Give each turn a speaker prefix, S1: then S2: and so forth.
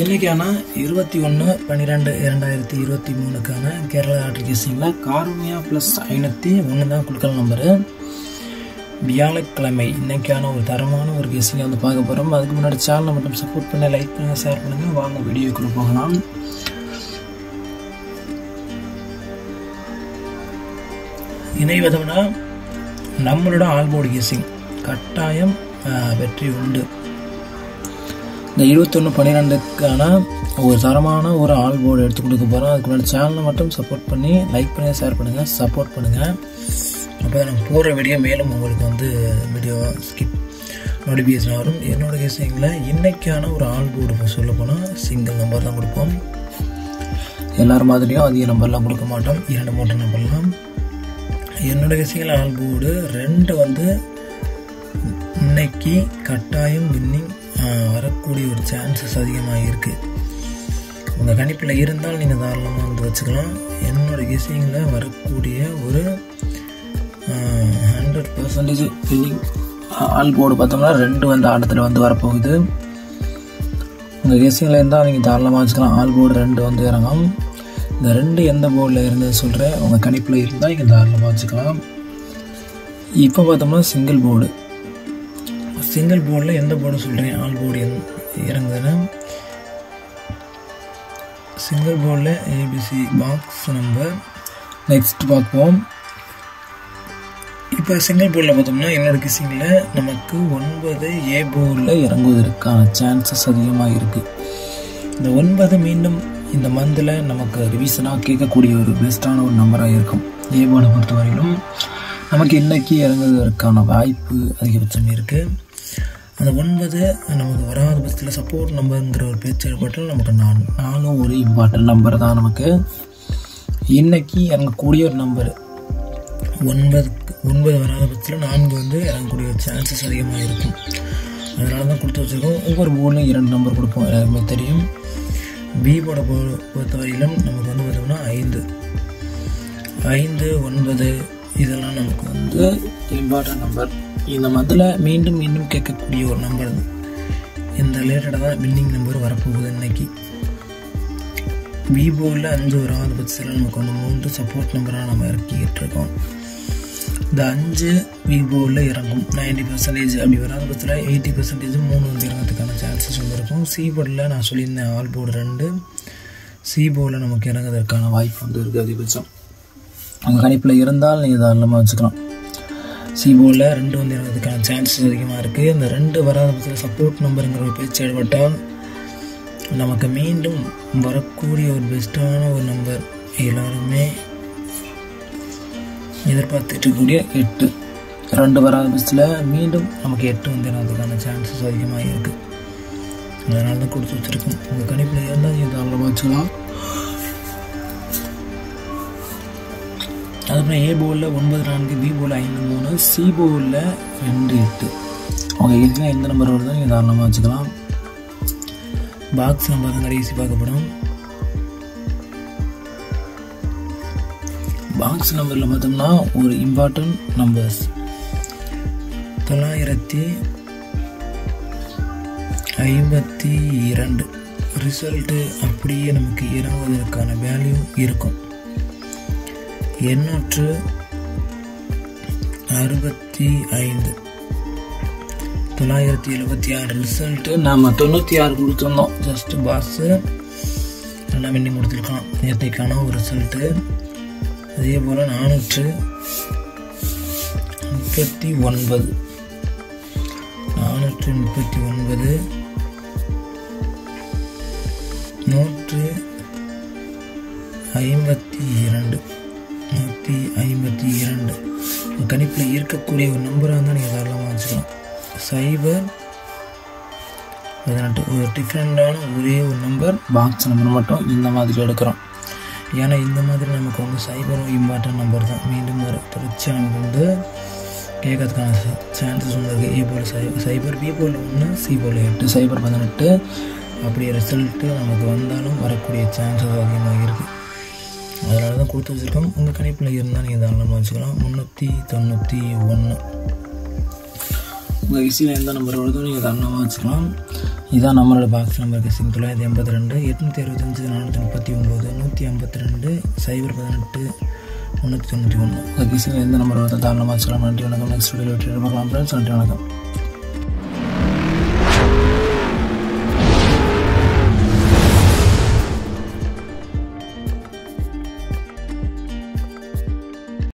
S1: இன்றைக்கான இருபத்தி ஒன்று பன்னிரெண்டு இரண்டாயிரத்தி இருபத்தி மூணுக்கான கேரளா ஆர்டர் கார்மியா ப்ளஸ் ஐநூற்றி ஒன்று தான் குழுக்கள் நம்பரு வியாழக்கிழமை இன்னைக்கான ஒரு தரமான ஒரு கேசிங்கை வந்து பார்க்க போகிறோம் அதுக்கு முன்னாடி சேனலை மட்டும் சப்போர்ட் பண்ணி லைக் பண்ணுங்கள் ஷேர் பண்ணுங்கள் வாங்க வீடியோக்குள்ளே போகலாம். இணைவதம்னா நம்மளோட ஆல்போர்டு கேசிங். கட்டாயம் வெற்றி உண்டு. இந்த இருபத்தொன்று பன்னிரெண்டுக்கான ஒரு தரமான ஒரு ஆல் போர்டு எடுத்து கொடுக்க போகிறோம் அதுக்கு முன்னாடி சேனலை மட்டும் சப்போர்ட் பண்ணி லைக் பண்ணி ஷேர் பண்ணுங்கள் சப்போர்ட் பண்ணுங்கள் அப்போ தான் போடுற போகிற வீடியோ மேலும் உங்களுக்கு வந்து வீடியோ ஸ்கிப் நோட்டிஃபிகேஷன் வரும். என்னோட கேசிங்கில் இன்றைக்கான ஒரு ஆல் போர்டு சொல்ல போனால் சிங்கிள் நம்பர் தான் கொடுப்போம். எல்லார் மாதிரியும் அதிக நம்பர்லாம் கொடுக்க மாட்டோம். இரண்டு மூன்று நம்பர்லாம் என்னோட கேசிங்கில் ஆல் போர்டு ரெண்டு வந்து இன்னைக்கு கட்டாயம் வின்னிங் வரக்கூடிய ஒரு சான்சஸ் அதிகமாக இருக்குது உங்கள் கணிப்பில் இருந்தால் நீங்கள் தாராளமாக வந்து வச்சுக்கலாம். என்னோட கெஸிங்கில் வரக்கூடிய ஒரு hundred percentage filling all board பார்த்தோம்னா ரெண்டு வந்து ஆட்டத்தில் வந்து வரப்போகுது. உங்கள் கெஸிங்கில் இருந்தால் நீங்கள் தாராளமாக வச்சுக்கலாம். ஆல் போர்டு ரெண்டு வந்து இறங்கும். இந்த ரெண்டு எந்த போர்டில் இருந்தது சொல்கிறேன் உங்கள் கணிப்பில் இருந்தால் நீங்கள் தாராளமாக வச்சுக்கலாம். இப்போ பார்த்தோம்னா சிங்கிள் போர்டு சிங்கிள் போர்டில் எந்த போர்டு சொல்கிறேன் ஆல் போர்டு எந் இறங்குதுன்னா சிங்கிள் போர்டில் A B C box number next பார்ப்போம். இப்போ சிங்கிள் போர்டில் பார்த்தோம்னா என்னோடய கிசிங்கில் நமக்கு ஒன்பது ஏ போர்டில் இறங்குவதற்கான சான்சஸ் அதிகமாக இருக்குது இந்த ஒன்பது மீண்டும் இந்த மந்தில் நமக்கு ரிவிஷனாக கேட்கக்கூடிய ஒரு பெஸ்ட்டான ஒரு நம்பராக இருக்கும். ஏ போர்டை பொறுத்தவரையிலும் நமக்கு இன்றைக்கி இறங்குவதற்கான வாய்ப்பு அதிகபட்சம் இருக்குது அந்த ஒன்பது நமக்கு வராத பட்சத்தில் சப்போர்ட் நம்பருங்கிற ஒரு பேச்சு ஏற்பட்டால் நமக்கு நான் நானும் ஒரு இம்பார்ட்டன்ட் நம்பர் தான் நமக்கு. இன்றைக்கி இறங்கக்கூடிய ஒரு நம்பர் ஒன்பது ஒன்பது வராத பட்சத்தில் நான்கு வந்து இறங்கக்கூடிய சான்சஸ் அதிகமாக இருக்கும். அதனால தான் கொடுத்து வச்சுருக்கோம். ஒவ்வொரு போர்ட்லையும் இரண்டு நம்பர் கொடுப்போம். எல்லாருமே தெரியும். பி பொ பொறுத்தவரையிலும் நமக்கு வந்து பார்த்தோம்னா ஐந்து. ஐந்து ஒன்பது இதெல்லாம் நமக்கு வந்து இம்பார்ட்டன்ட் நம்பர் இந்த மதத்தில் மீண்டும் மீண்டும் கேட்கக்கூடிய ஒரு நம்பர் இந்த ரிலேட்டடாக தான் பில்டிங் நம்பர் வரப்போகுது இன்னைக்கு. விவோவில் அஞ்சு வராத பட்சத்தில் நமக்கு வந்து மூன்று சப்போர்ட் நம்பராக நம்ம இறக்கிக்கிட்டு இருக்கோம். இந்த அஞ்சு விவோவில் இறங்கும். நைன்டி பர்சன்டேஜ் அப்படி வராத பட்சத்தில் எயிட்டி பர்சன்டேஜ் மூணு வந்து இறங்கிறதுக்கான சான்சஸ் வந்து இருக்கும். சி போர்டில் நான் சொல்லியிருந்தேன் ஆல் போர்டு ரெண்டு. சி போர்டில் நமக்கு இறங்குறதுக்கான வாய்ப்பு வந்து இருக்குது அதிகபட்சம். உங்கள் கணிப்பில் இருந்தால் நீங்கள் தாராளமாக வச்சுக்கலாம். சி ரெண்டு வந்து இருக்கிறதுக்கான சான்சஸ் அதிகமாக இருக்குது இந்த ரெண்டு வராத பட்சத்தில் சப்போர்ட் நம்பருங்கிற ஒரு பேச்சு ஏற்பட்டால் நமக்கு மீண்டும் வரக்கூடிய ஒரு பெஸ்ட்டான ஒரு நம்பர் எல்லாருமே எதிர்பார்த்துட்ருக்கக்கூடிய எட்டு. ரெண்டு வராத பட்சத்தில் மீண்டும் நமக்கு எட்டு வந்து இறங்கிறதுக்கான சான்சஸ் அதிகமாக இருக்குது அதனால தான் கொடுத்து வச்சுருக்கோம். உங்கள் கணிப்பில் இருந்தால் நீங்கள் தாராளமாக வச்சுக்கலாம். அதுக்கப்புறம் ஏ போலில் ஒன்பது நான்கு பி போல் ஐந்து மூணு சி போலில் ரெண்டு எட்டு. அவங்க எதுக்கு எந்த நம்பர் வருதோ. நீங்கள் தாராளமாக வச்சுக்கலாம். பாக்ஸ் நம்பர் தான் கடைசி பார்க்கப்படும் பாக்ஸ் நம்பரில் பார்த்தோம்னா ஒரு இம்பார்ட்டன்ட் நம்பர்ஸ் தொள்ளாயிரத்தி ஐம்பத்தி இரண்டு. ரிசல்ட்டு அப்படியே நமக்கு இறங்குவதற்கான வேல்யூ இருக்கும். எண்ணூற்று அறுபத்தி ஐந்து. தொள்ளாயிரத்தி எழுபத்தி ஆறு ரிசல்ட்டு நாம் தொண்ணூற்றி ஆறு கொடுத்துருந்தோம் ஜஸ்ட் பாஸு நல்லா மின்னி கொடுத்துருக்கோம் நேற்றைக்கான ஒரு ரிசல்ட்டு அதே போல் நானூற்று முப்பத்தி ஒன்பது. நானூற்று முப்பத்தி ஒன்பது. நூற்று ஐம்பத்தி இரண்டு. நூற்றி ஐம்பத்தி இரண்டு. கணிப்பில் இருக்கக்கூடிய ஒரு நம்பராக இருந்தால் நீங்கள் தாராளமாக வச்சுக்கலாம். சைபர் பதினெட்டு. ஒரு டிஃப்ரெண்டான ஒரே ஒரு நம்பர் பாக்ஸ் நம்பர் மட்டும் இந்த மாதிரி எடுக்கிறோம். ஏன்னா இந்த மாதிரி நமக்கு வந்து சைபரும் இம்பார்ட்டன்ட் நம்பர் தான். மீண்டும் ஒரு தொடர்ச்சியாக நமக்கு வந்து கேட்கறதுக்கான சான்சஸ் ஒன்று இருக்குது ஏ போல் சை சைபர் பி போல் ஒன்று சி போல் எட்டு. சைபர் பதினெட்டு. அப்படி ரிசல்ட்டு நமக்கு வந்தாலும் வரக்கூடிய சான்சஸ் அதிகமாக இருக்குது அதனால தான் கொடுத்து வச்சுருக்கோம் உங்கள் கணிப்பில் இருந்தால் நீங்கள் தாராளமாக வச்சுக்கலாம். முந்நூற்றி தொண்ணூற்றி ஒன்று உங்கள் இசையில் எந்த நம்பர் வருதோ நீங்கள் தாராளமாக வச்சுக்கலாம். இதான் நம்மளோட பாக்ஸ் நம்பர் கசிங் தொள்ளாயிரத்தி எண்பத்தி ரெண்டு எட்நூற்றி அறுபத்தஞ்சு நானூற்றி முப்பத்தி ஒம்பது நூற்றி ஐம்பத்தி ரெண்டு சைபர் பதினெட்டு முந்நூற்றி தொண்ணூற்றி ஒன்று கசிங் எந்த நம்பர் வருதோ தாராளமாக வச்சுக்கலாம். நன்றி வணக்கம். நெக்ஸ்ட் வீடியோ பார்க்கலாம் ஃப்ரெண்ட்ஸ் நன்றி வணக்கம்.